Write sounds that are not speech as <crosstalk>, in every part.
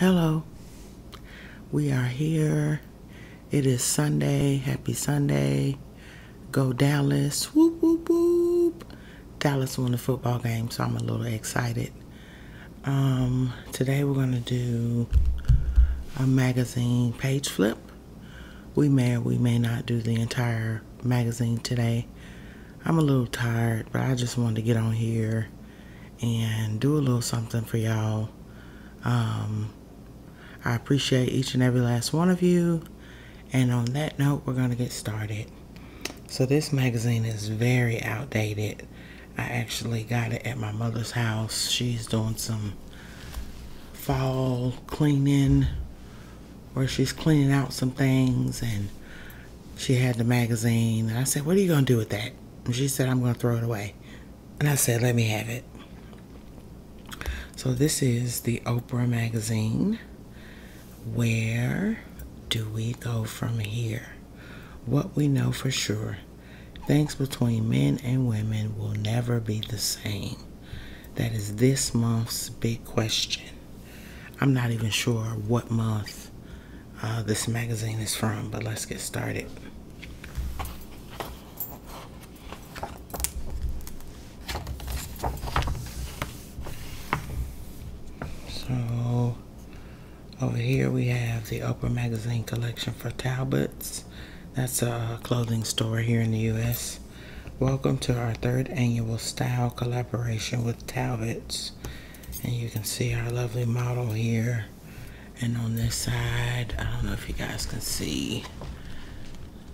Hello. We are here. It is Sunday. Happy Sunday. Go Dallas. Whoop, whoop, whoop. Dallas won the football game, so I'm a little excited. Um, today we're going to do a magazine page flip. We may or we may not do the entire magazine today. I'm a little tired, but I just wanted to get on here and do a little something for y'all. Um, I appreciate each and every last one of you. And on that note, we're going to get started. So this magazine is very outdated. I actually got it at my mother's house. She's doing some fall cleaning where she's cleaning out some things and she had the magazine and I said, what are you going to do with that? And she said, I'm going to throw it away. And I said, let me have it. So this is the Oprah magazine. Where do we go from here? What we know for sure, things between men and women will never be the same. That is this month's big question. I'm not even sure what month uh, this magazine is from, but let's get started. So over here we have the Oprah Magazine collection for Talbots. That's a clothing store here in the U.S. Welcome to our third annual style collaboration with Talbots. And you can see our lovely model here. And on this side, I don't know if you guys can see.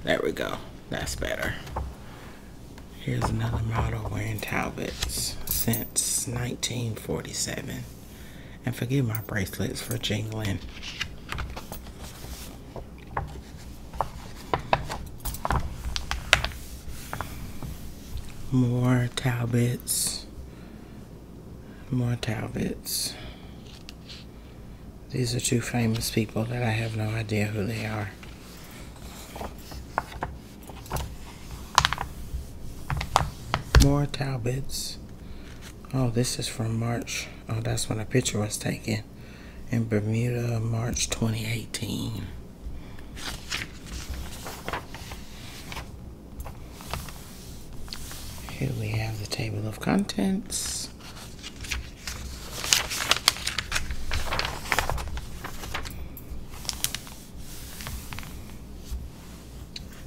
There we go. That's better. Here's another model wearing Talbots since 1947. And forgive my bracelets for jingling. More Talbots. More Talbots. These are two famous people that I have no idea who they are. More Talbots. Oh, this is from March. Oh, that's when a picture was taken in Bermuda, March 2018. Here we have the table of contents.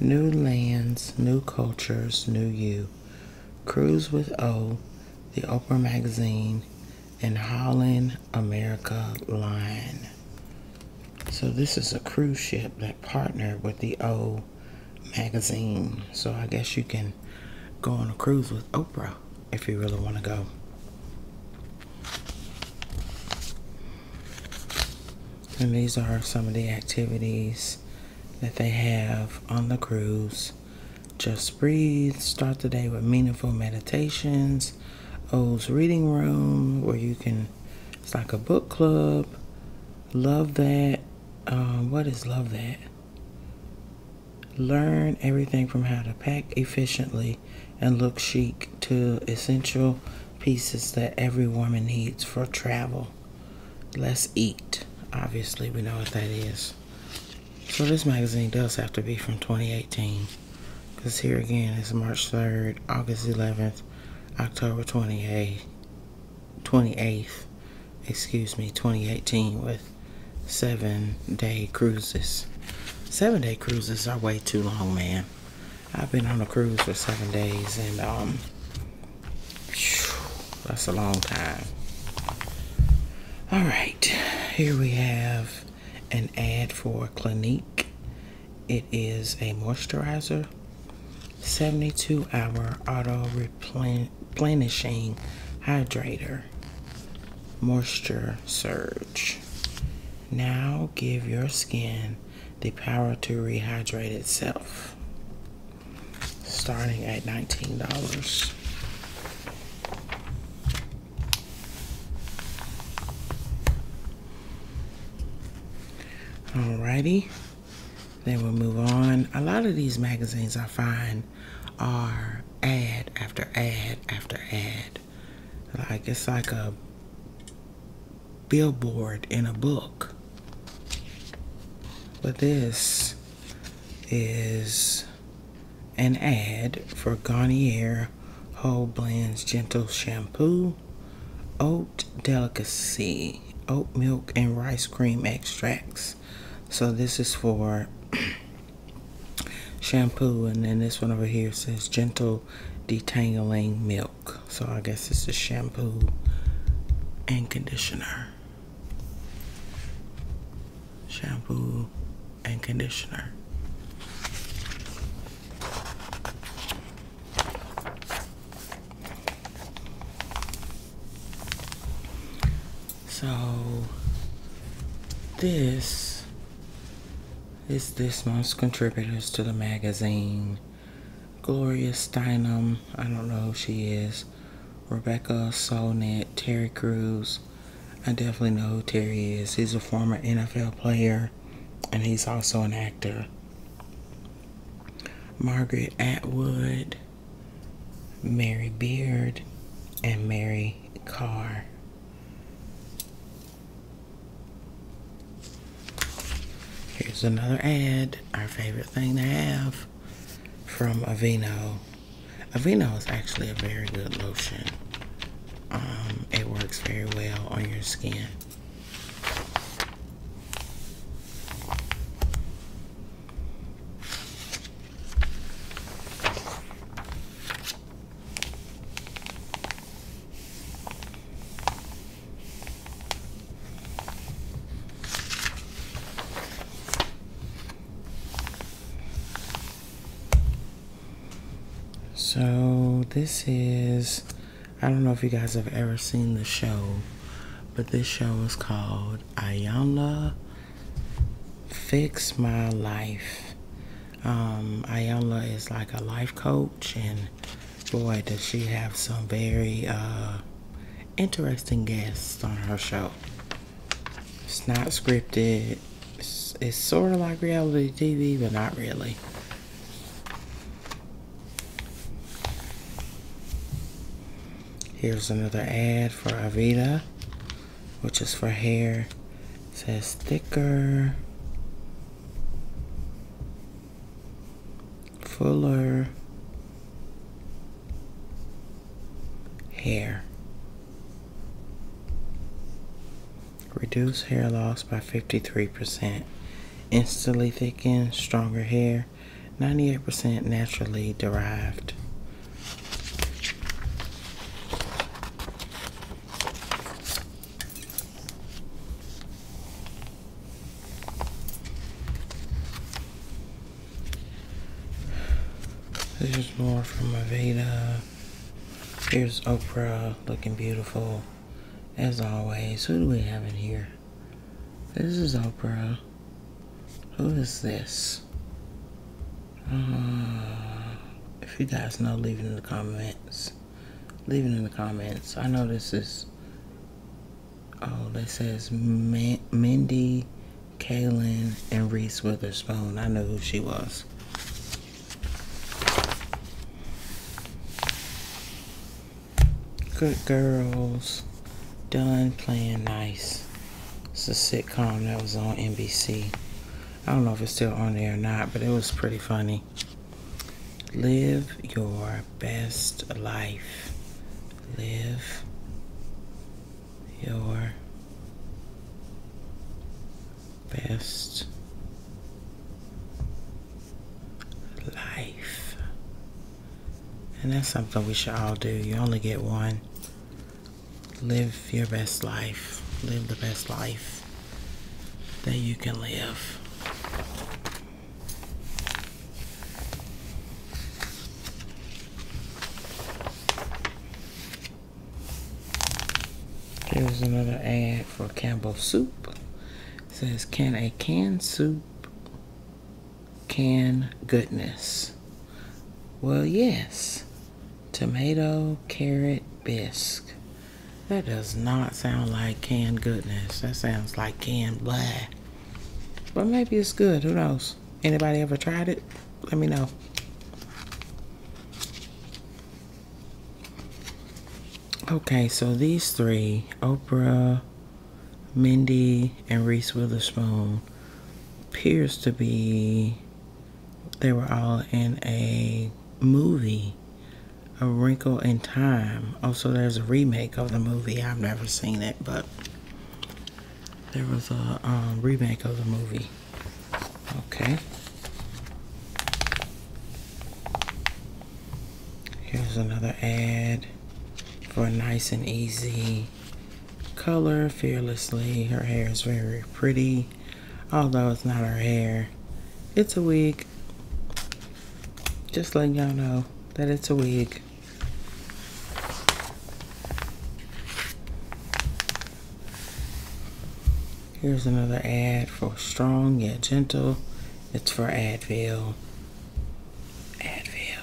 New lands, new cultures, new you. Cruise with O the Oprah Magazine, and Holland America Line. So this is a cruise ship that partnered with the O Magazine. So I guess you can go on a cruise with Oprah if you really want to go. And these are some of the activities that they have on the cruise. Just breathe, start the day with meaningful meditations, O's Reading Room where you can, it's like a book club. Love that. Um, what is Love That? Learn everything from how to pack efficiently and look chic to essential pieces that every woman needs for travel. Let's eat. Obviously, we know what that is. So this magazine does have to be from 2018. Because here again is March 3rd, August 11th, October 28th, 28th, excuse me, 2018 with seven day cruises. Seven day cruises are way too long, man. I've been on a cruise for seven days and um, that's a long time. All right, here we have an ad for Clinique. It is a moisturizer 72 hour auto replenishing hydrator moisture surge. Now give your skin the power to rehydrate itself. Starting at $19. Alrighty. Then we'll move on. A lot of these magazines I find are ad after ad after ad. Like it's like a billboard in a book. But this is an ad for Garnier Whole Blends Gentle Shampoo, Oat Delicacy, Oat Milk and Rice Cream Extracts. So this is for <clears throat> shampoo and then this one over here says Gentle Detangling Milk. So I guess this is shampoo and conditioner. Shampoo and conditioner. So this is this month's contributors to the magazine. Gloria Steinem, I don't know who she is. Rebecca Solnit, Terry Crews. I definitely know who Terry is. He's a former NFL player and he's also an actor. Margaret Atwood, Mary Beard, and Mary Karr. Here's another ad, our favorite thing to have from Aveeno. Aveeno is actually a very good lotion. Um, it works very well on your skin. So this is I don't know if you guys have ever seen the show, but this show is called Iyanla Fix My Life. Um, is like a life coach, and boy, does she have some very uh, interesting guests on her show. It's not scripted. It's, it's sort of like reality TV, but not really. Here's another ad for Aveda, which is for hair. It says thicker, fuller hair. Reduce hair loss by 53%. Instantly thicken, stronger hair. 98% naturally derived. This is more from Aveda. Here's Oprah looking beautiful. As always, who do we have in here? This is Oprah. Who is this? Uh, if you guys know, leave it in the comments. Leave it in the comments. I know this is. Oh, that says Mindy, Kaling, and Reese Witherspoon. I know who she was. Good Girls, Done Playing Nice. It's a sitcom that was on NBC. I don't know if it's still on there or not, but it was pretty funny. Live your best life. Live your best life. And that's something we should all do. You only get one live your best life. Live the best life that you can live. Here's another ad for Campbell Soup. It says, can a canned soup can goodness? Well, yes. Tomato, carrot, bisque. That does not sound like canned goodness. That sounds like canned blah. But maybe it's good. Who knows? Anybody ever tried it? Let me know. Okay, so these three, Oprah, Mindy, and Reese Witherspoon, appears to be they were all in a movie, A Wrinkle in Time. Also, there's a remake of the movie. I've never seen it, but there was a um, remake of the movie. Okay. Here's another ad for a nice and easy color fearlessly. Her hair is very pretty, although it's not her hair. It's a wig. Just letting y'all know that it's a wig. Here's another ad for strong yet gentle. It's for Advil. Advil.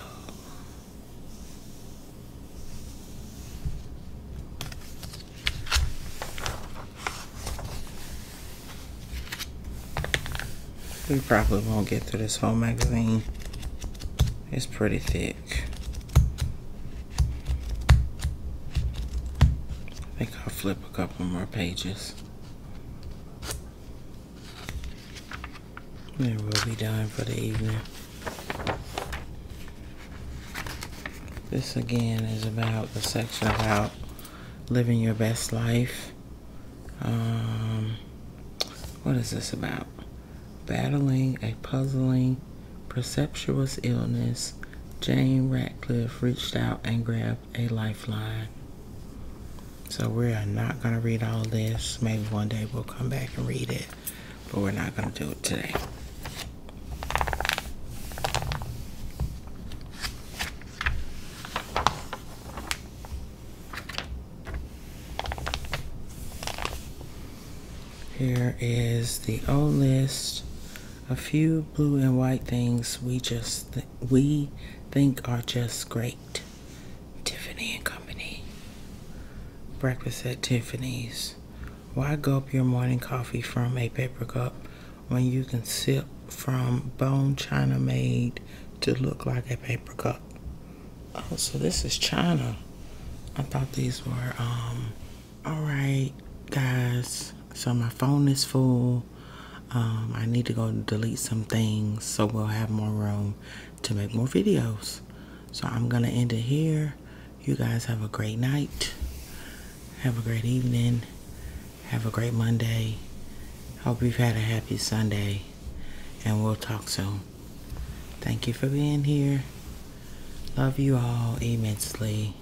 We probably won't get through this whole magazine. It's pretty thick. I think I'll flip a couple more pages. Then we'll be done for the evening. This again is about the section about living your best life. Um, what is this about? Battling a puzzling, perceptuous illness, Jane Ratcliffe reached out and grabbed a lifeline. So we are not going to read all this. Maybe one day we'll come back and read it, but we're not going to do it today. Here is the old list a few blue and white things we just th we think are just great. Tiffany and Company. Breakfast at Tiffany's. Why gulp your morning coffee from a paper cup when you can sip from bone china made to look like a paper cup? Oh, so this is china. I thought these were, um, all right, guys. So my phone is full. Um, I need to go delete some things so we'll have more room to make more videos. So I'm going to end it here. You guys have a great night. Have a great evening. Have a great Monday. Hope you've had a happy Sunday. And we'll talk soon. Thank you for being here. Love you all immensely.